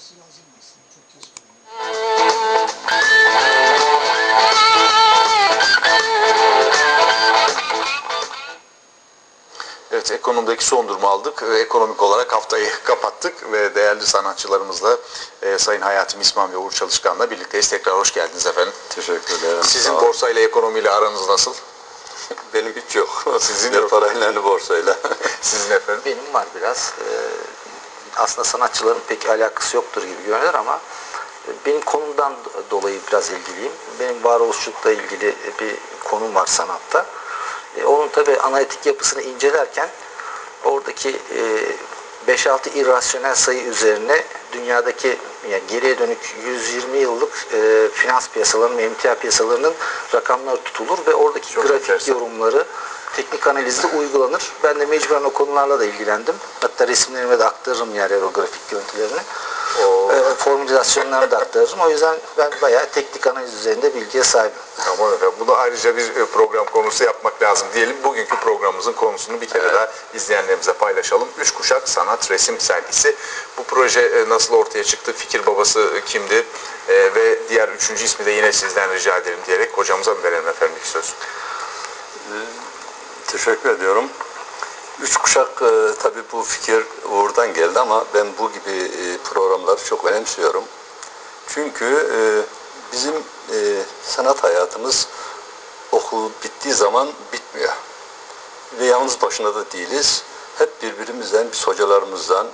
olması lazım aslında. Çok keskin. Evet, ekonomideki son durumu aldık. Ve Ekonomik olarak haftayı kapattık ve değerli sanatçılarımızla e, Sayın Hayati Misman ve Uğur Çalışkan'la birlikteyiz. Tekrar hoş geldiniz efendim. Teşekkür ederim. Sizin borsayla ekonomiyle aranız nasıl? Benim hiç yok. Sizin yok. parayla ne borsayla. Sizin efendim? Benim var biraz. Ee, aslında sanatçıların pek alakası yoktur gibi görünür ama e, benim konumdan dolayı biraz ilgiliyim. Benim varoluşçulukla ilgili bir konum var sanatta. E, onun tabi analitik yapısını incelerken oradaki e, 5-6 irrasyonel sayı üzerine dünyadaki yani geriye dönük 120 yıllık e, finans piyasalarının emtia piyasalarının rakamları tutulur ve oradaki Çok grafik enteresan. yorumları teknik analizde uygulanır. Ben de mecburen o konularla da ilgilendim. Hatta resimlerime de aktarırım yer yer o grafik görüntülerini. O E, formülizasyonlarını da aktarırım. O yüzden ben bayağı teknik analiz üzerinde bilgiye sahibim. Tamam efendim. Bunu ayrıca bir e, program konusu yapmak lazım diyelim. Bugünkü programımızın konusunu bir kere daha izleyenlerimize paylaşalım. Üç Kuşak Sanat Resim Sergisi. Bu proje e, nasıl ortaya çıktı? Fikir babası e, kimdi? E, ve diğer üçüncü ismi de yine sizden rica edelim diyerek hocamıza mı verelim efendim ilk söz? Teşekkür ediyorum. Üç kuşak e, tabii bu fikir Uğur'dan geldi ama ben bu gibi e, programları çok önemsiyorum. Çünkü e, bizim e, sanat hayatımız okul bittiği zaman bitmiyor. Ve yalnız başına da değiliz. Hep birbirimizden, biz hocalarımızdan,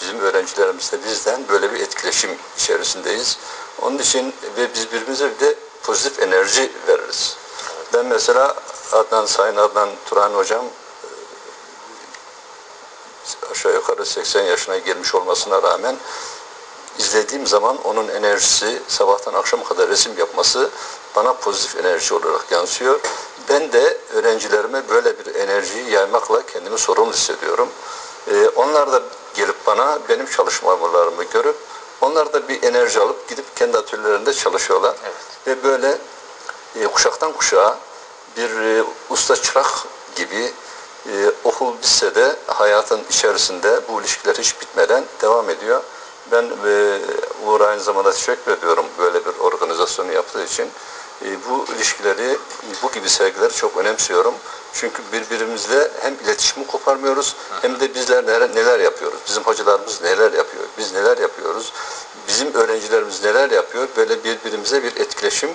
bizim öğrencilerimizle bizden böyle bir etkileşim içerisindeyiz. Onun için ve biz birbirimize bir de pozitif enerji veririz. Ben mesela Adnan Sayın Adnan Turan hocam e, aşağı yukarı 80 yaşına gelmiş olmasına rağmen izlediğim zaman onun enerjisi sabahtan akşama kadar resim yapması bana pozitif enerji olarak yansıyor. Ben de öğrencilerime böyle bir enerjiyi yaymakla kendimi sorumlu hissediyorum. Ee, onlar da gelip bana benim çalışmalarımı görüp onlar da bir enerji alıp gidip kendi atölyelerinde çalışıyorlar. Ve böyle e, kuşaktan kuşağa bir e, usta çırak gibi e, okul bitse de hayatın içerisinde bu ilişkiler hiç bitmeden devam ediyor. Ben e, Uğur aynı zamanda teşekkür ediyorum böyle bir organizasyonu yaptığı için. E, bu ilişkileri, bu gibi sergileri çok önemsiyorum. Çünkü birbirimizle hem iletişimi koparmıyoruz hem de bizler neler, neler yapıyoruz. Bizim hocalarımız neler yapıyor, biz neler yapıyoruz. Bizim öğrencilerimiz neler yapıyor. Böyle birbirimize bir etkileşim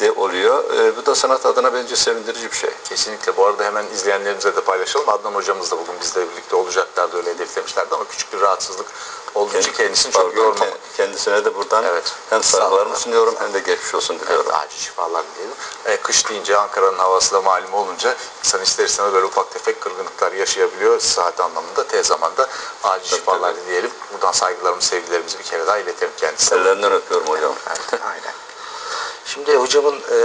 de oluyor. E, bu da sanat adına bence sevindirici bir şey. Kesinlikle. Bu arada hemen izleyenlerimize de paylaşalım. Adnan hocamız da bugün bizle birlikte olacaklardı öyle hedeflemişlerdi ama küçük bir rahatsızlık olduğu için kendisini çok yormamak. ke- Kendisine de buradan Evet. hem saygılarımı sunuyorum hem de geçmiş olsun diliyorum. Evet, acil şifalar dileyelim. E, kış deyince Ankara'nın havası da malum olunca insan ister istemez böyle ufak tefek kırgınlıklar yaşayabiliyor sıhhat anlamında. Tez zamanda acil Tabii, şifalar tabii. dileyelim. Buradan saygılarımızı, sevgilerimizi bir kere daha iletelim kendisine. Ellerinden öpüyorum hocam. Evet, aynen. Şimdi hocamın e,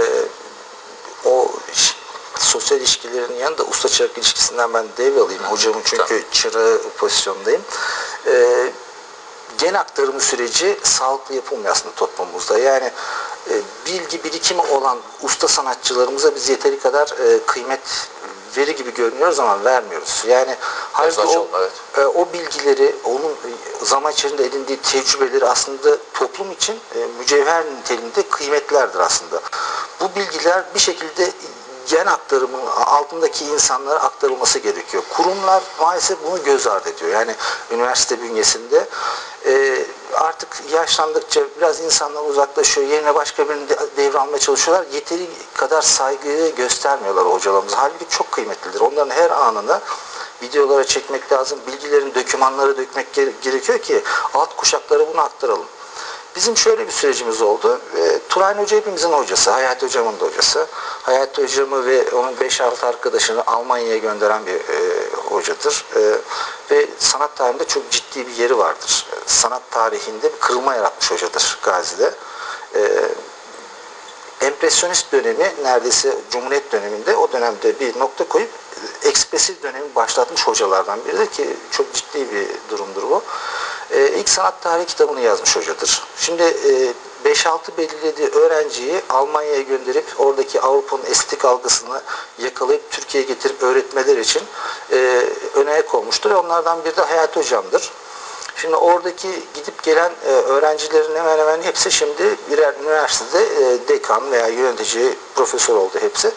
o sosyal ilişkilerin yanında usta çırak ilişkisinden ben devralayım. Hocamın çünkü Tamam. çırağı pozisyondayım. E, gen aktarımı süreci sağlıklı yapılmıyor aslında toplumumuzda. Yani e, bilgi birikimi olan usta sanatçılarımıza biz yeteri kadar e, kıymet veri gibi görünüyoruz ama vermiyoruz. Yani halbuki o, evet. e, o bilgileri, onun e, zaman içerisinde edindiği tecrübeleri aslında toplum için e, mücevher niteliğinde kıymetlerdir aslında. Bu bilgiler bir şekilde gen aktarımının altındaki insanlara aktarılması gerekiyor. Kurumlar maalesef bunu göz ardı ediyor. Yani üniversite bünyesinde e, artık yaşlandıkça biraz insanlar uzaklaşıyor. Yerine başka birini de- devralmaya çalışıyorlar. Yeteri kadar saygıyı göstermiyorlar hocalarımız. Halbuki çok kıymetlidir. Onların her anını videolara çekmek lazım. Bilgilerin dokümanlara dökmek gere- gerekiyor ki alt kuşaklara bunu aktaralım. Bizim şöyle bir sürecimiz oldu. E, Turayn Hoca hepimizin hocası. Hayati Hocam'ın da hocası. Hayati Hocam'ı ve onun 5-6 arkadaşını Almanya'ya gönderen bir e, hocadır. E, ve sanat tarihinde çok ciddi bir yeri vardır. E, sanat tarihinde bir kırılma yaratmış hocadır Gazi'de. E, empresyonist dönemi neredeyse Cumhuriyet döneminde o dönemde bir nokta koyup e, ekspresif dönemi başlatmış hocalardan biridir ki çok ciddi bir durumdur bu. E, ilk sanat tarihi kitabını yazmış hocadır. Şimdi e, 5-6 belirlediği öğrenciyi Almanya'ya gönderip oradaki Avrupa'nın estetik algısını yakalayıp Türkiye'ye getirip öğretmeler için e, öne. Ve onlardan biri de Hayat Hocam'dır. Şimdi oradaki gidip gelen e, öğrencilerin hemen hemen hepsi şimdi birer üniversitede e, dekan veya yönetici, profesör oldu hepsi.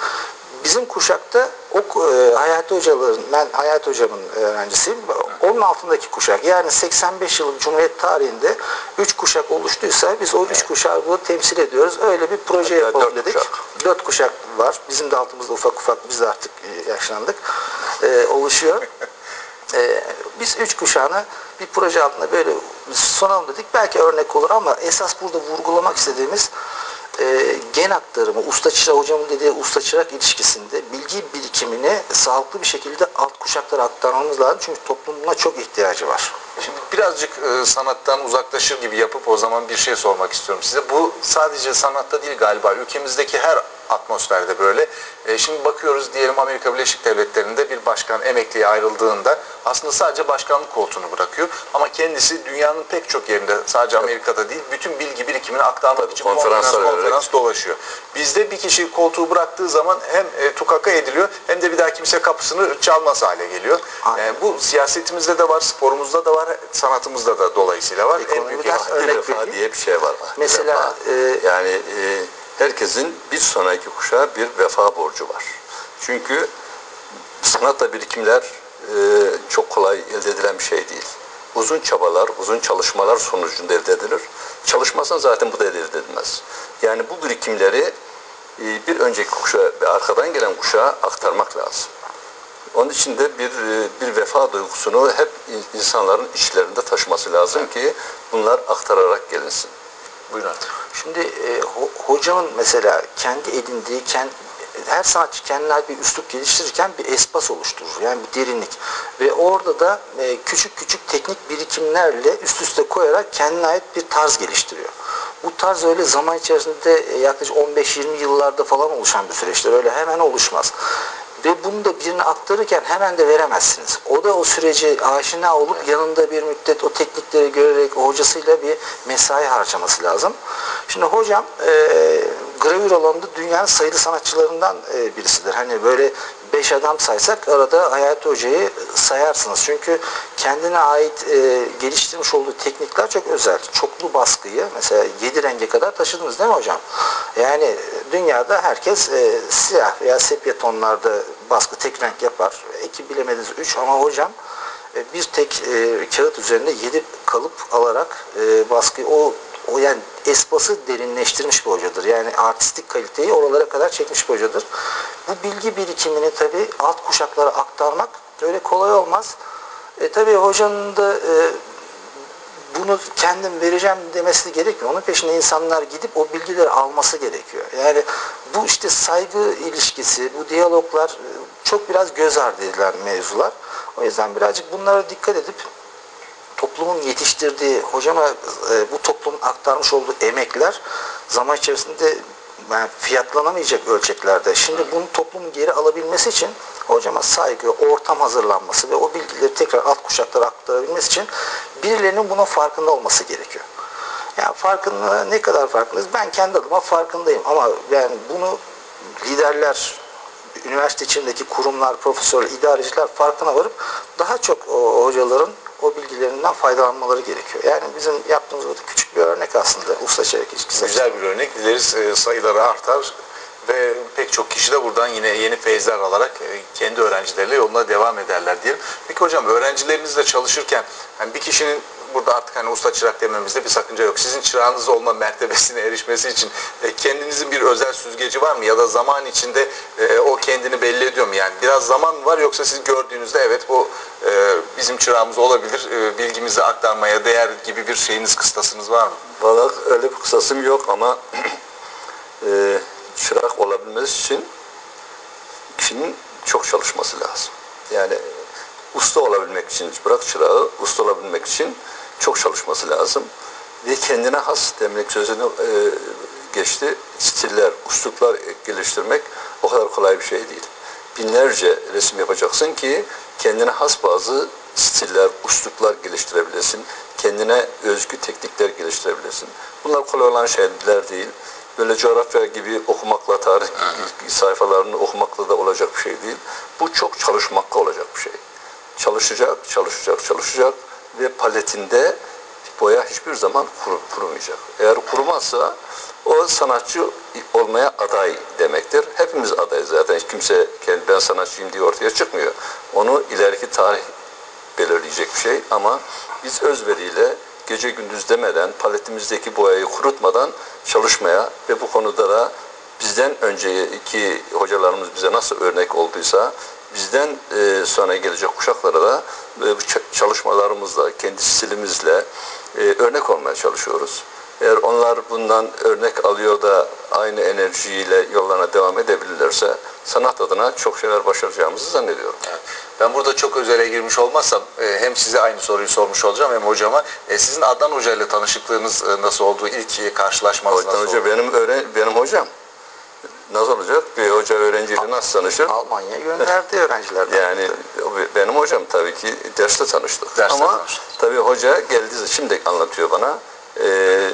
Bizim kuşakta o e, Hayati Hocaların, ben Hayati Hocamın öğrencisiyim. Onun altındaki kuşak yani 85 yıllık Cumhuriyet tarihinde 3 kuşak oluştuysa biz o 3 kuşağı burada temsil ediyoruz. Öyle bir proje Hatta yapalım dedik. kuşak. Dört kuşak var. Bizim de altımızda ufak ufak biz de artık e, yaşlandık. E, oluşuyor. E, biz üç kuşağını bir proje altında böyle sunalım dedik. Belki örnek olur ama esas burada vurgulamak istediğimiz e, gen aktarımı, usta çırak hocamın dediği usta çırak ilişkisinde bilgi birikimini sağlıklı bir şekilde alt kuşaklara aktarmamız lazım. Çünkü toplumun buna çok ihtiyacı var. Şimdi birazcık e, sanattan uzaklaşır gibi yapıp o zaman bir şey sormak istiyorum size. Bu sadece sanatta değil galiba. Ülkemizdeki her atmosferde böyle. E, şimdi bakıyoruz diyelim Amerika Birleşik Devletleri'nde bir başkan emekliye ayrıldığında aslında sadece başkanlık koltuğunu bırakıyor. Ama kendisi dünyanın pek çok yerinde sadece Amerika'da değil bütün bilgi birikimini aktarmak Tabii, için konferans, konferans dolaşıyor. Bizde bir kişi koltuğu bıraktığı zaman hem e, tukaka ediliyor hem de bir daha kimse kapısını çalmaz hale geliyor. E, bu siyasetimizde de var, sporumuzda da var, sanatımızda da dolayısıyla var. Ekonomiden örnek vefa diye bir şey var. Mesela, e, yani e, herkesin bir sonraki kuşağa bir vefa borcu var. Çünkü sanatla birikimler e, çok kolay elde edilen bir şey değil. Uzun çabalar, uzun çalışmalar sonucunda elde edilir. Çalışmasan zaten bu da elde edilmez. Yani bu birikimleri e, bir önceki kuşağa ve arkadan gelen kuşağa aktarmak lazım. Onun için de bir e, bir vefa duygusunu hep in- insanların içlerinde taşıması lazım ki bunlar aktararak gelinsin. Buyurun. Şimdi e, ho- hocamın mesela kendi edindiği, kend, her sanatçı kendine ait bir üslup geliştirirken bir espas oluşturur. Yani bir derinlik. Ve orada da e, küçük küçük teknik birikimlerle üst üste koyarak kendine ait bir tarz geliştiriyor. Bu tarz öyle zaman içerisinde e, yaklaşık 15-20 yıllarda falan oluşan bir süreçtir. Öyle hemen oluşmaz. Ve bunu da birine aktarırken hemen de veremezsiniz. O da o süreci aşina olup yanında bir müddet o teknikleri görerek hocasıyla bir mesai harcaması lazım. Şimdi hocam e, gravür alanında dünyanın sayılı sanatçılarından e, birisidir. Hani böyle beş adam saysak arada Hayati Hoca'yı sayarsınız. Çünkü kendine ait e, geliştirmiş olduğu teknikler çok özel. Çoklu baskıyı mesela yedi renge kadar taşıdınız değil mi hocam? Yani dünyada herkes e, siyah veya sepya tonlarda baskı tek renk yapar. İki bilemediniz üç ama hocam e, bir tek e, kağıt üzerinde yedi kalıp alarak e, baskıyı o o yani espası derinleştirmiş bir hocadır. Yani artistik kaliteyi oralara kadar çekmiş bir hocadır. Bu bilgi birikimini tabii alt kuşaklara aktarmak öyle kolay olmaz. E tabii hocanın da e, bunu kendim vereceğim demesi gerekmiyor. Onun peşinde insanlar gidip o bilgileri alması gerekiyor. Yani bu işte saygı ilişkisi, bu diyaloglar e, çok biraz göz ardı edilen mevzular. O yüzden birazcık bunlara dikkat edip toplumun yetiştirdiği, hocama e, bu toplumun aktarmış olduğu emekler zaman içerisinde yani fiyatlanamayacak ölçeklerde. Şimdi bunu toplumun geri alabilmesi için hocama saygı, ortam hazırlanması ve o bilgileri tekrar alt kuşaklara aktarabilmesi için birilerinin bunun farkında olması gerekiyor. Yani farkında ne kadar farkındayız? Ben kendi adıma farkındayım ama yani bunu liderler, üniversite içindeki kurumlar, profesörler, idareciler farkına varıp daha çok hocaların o bilgilerinden faydalanmaları gerekiyor. Yani bizim yaptığımız burada küçük bir örnek aslında usta çeyrek ilişkisi. Güzel bir örnek. Dileriz e, sayıları artar ve pek çok kişi de buradan yine yeni feyizler alarak e, kendi öğrencileriyle yoluna devam ederler diyelim. Peki hocam öğrencilerinizle çalışırken hani bir kişinin burada artık hani usta çırak dememizde bir sakınca yok. Sizin çırağınız olma mertebesine erişmesi için e, kendinizin bir özel süzgeci var mı? Ya da zaman içinde e, o kendini belli ediyor mu? Yani biraz zaman var yoksa siz gördüğünüzde evet bu e, bizim çırağımız olabilir, e, bilgimizi aktarmaya değer gibi bir şeyiniz, kıstasınız var mı? Valla öyle bir kısasım yok ama e, çırak olabilmesi için kişinin çok çalışması lazım. Yani usta olabilmek için, bırak çırağı, usta olabilmek için çok çalışması lazım. Ve kendine has demlik sözünü e, geçti. Stiller, usluplar geliştirmek o kadar kolay bir şey değil. Binlerce resim yapacaksın ki kendine has bazı stiller, usluplar geliştirebilesin. Kendine özgü teknikler geliştirebilesin. Bunlar kolay olan şeyler değil. Böyle coğrafya gibi okumakla, tarih sayfalarını okumakla da olacak bir şey değil. Bu çok çalışmakla olacak bir şey. Çalışacak, çalışacak, çalışacak ve paletinde boya hiçbir zaman kuru, kurumayacak. Eğer kurumazsa o sanatçı olmaya aday demektir. Hepimiz adayız zaten. Hiç kimse kendi ben sanatçıyım diye ortaya çıkmıyor. Onu ileriki tarih belirleyecek bir şey ama biz özveriyle gece gündüz demeden paletimizdeki boyayı kurutmadan çalışmaya ve bu konuda da bizden önceki hocalarımız bize nasıl örnek olduysa bizden e, sonra gelecek kuşaklara da e, çalışmalarımızla, kendi stilimizle e, örnek olmaya çalışıyoruz. Eğer onlar bundan örnek alıyor da aynı enerjiyle yollarına devam edebilirlerse sanat adına çok şeyler başaracağımızı zannediyorum. Evet. Ben burada çok özele girmiş olmazsam e, hem size aynı soruyu sormuş olacağım hem hocama. E, Sizin Adnan Hoca ile tanışıklığınız nasıl oldu? İlk karşılaşmanız Hoca, nasıl hoca oldu? benim öğren benim hocam. Nasıl olacak? Bir hoca öğrenciyle nasıl tanışır? Almanya gönderdi öğrencilerden. Yani benim hocam tabii ki derste tanıştık. Derste Ama tanıştık. tabii hoca geldi şimdi anlatıyor bana. Ee,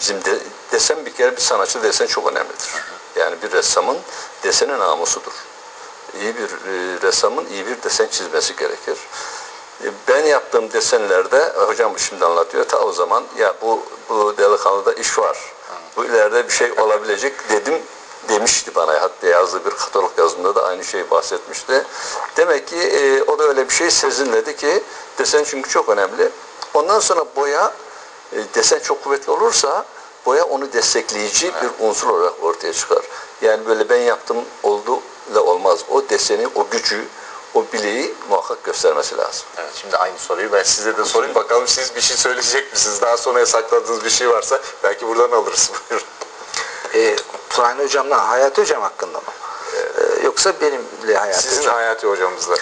bizim de, desen bir kere bir sanatçı desen çok önemlidir. Yani bir ressamın deseni namusudur. İyi bir e, ressamın iyi bir desen çizmesi gerekir. E, Ben yaptığım desenlerde e, hocam şimdi anlatıyor ta o zaman ya bu bu delikanlıda iş var. Bu ileride bir şey olabilecek dedim demişti bana. Hatta yazdığı bir katalog yazımında da aynı şeyi bahsetmişti. Demek ki e, o da öyle bir şey sezinledi ki desen çünkü çok önemli. Ondan sonra boya e, desen çok kuvvetli olursa boya onu destekleyici bir unsur olarak ortaya çıkar. Yani böyle ben yaptım oldu ile olmaz. O deseni, o gücü, o bileği muhakkak göstermesi lazım. Evet, şimdi aynı soruyu ben size de sorayım. Bakalım siz bir şey söyleyecek misiniz? Daha sonra sakladığınız bir şey varsa belki buradan alırız. Buyurun. E, Turhan Hocam'la Hayati Hocam hakkında mı? E, yoksa benimle Hayati Sizin Hocam? Hayati hocamızla.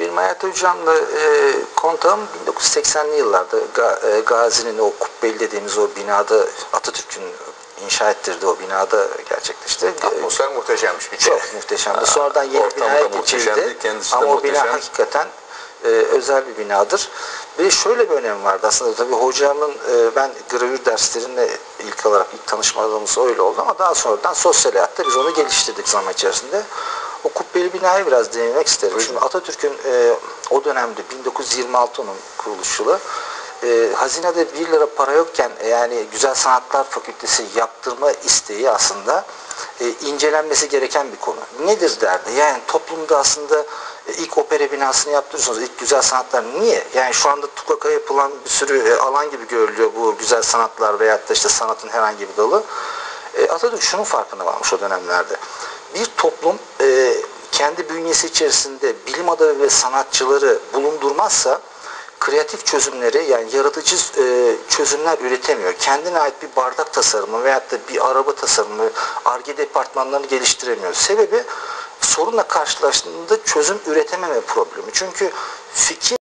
Benim Hayati Hocam'la e, kontağım 1980'li yıllarda Ga- e, Gazi'nin o kubbeli dediğimiz o binada Atatürk'ün inşa ettirdiği o binada gerçekleşti. Atmosfer muhteşemmiş bir kere. Çok muhteşemdi. Sonradan yeni binaya geçildi. Ama o muhteşem. bina hakikaten e, özel bir binadır. Ve şöyle bir önemi vardı aslında. Tabii hocamın e, ben gravür derslerinde ilk olarak ilk tanışmalarımız öyle oldu ama daha sonradan sosyal hayatta biz onu geliştirdik zaman içerisinde. O kubbeli binayı biraz değinmek isterim. Şimdi Atatürk'ün e, o dönemde 1926 onun kuruluş yılı e, hazinede 1 lira para yokken e, yani Güzel Sanatlar Fakültesi yaptırma isteği aslında e, incelenmesi gereken bir konu. Nedir derdi? Yani toplumda aslında e, ilk opera binasını yaptırıyorsunuz. ilk güzel sanatlar niye? Yani şu anda Tukak'a yapılan bir sürü e, alan gibi görülüyor bu güzel sanatlar veyahut da işte sanatın herhangi bir dalı. E, Atatürk şunun farkına varmış o dönemlerde. Bir toplum e, kendi bünyesi içerisinde bilim adamı ve sanatçıları bulundurmazsa kreatif çözümleri yani yaratıcı e, çözümler üretemiyor. Kendine ait bir bardak tasarımı veyahut da bir araba tasarımı, ARGE departmanlarını geliştiremiyor. Sebebi sorunla karşılaştığında çözüm üretememe problemi. Çünkü fikir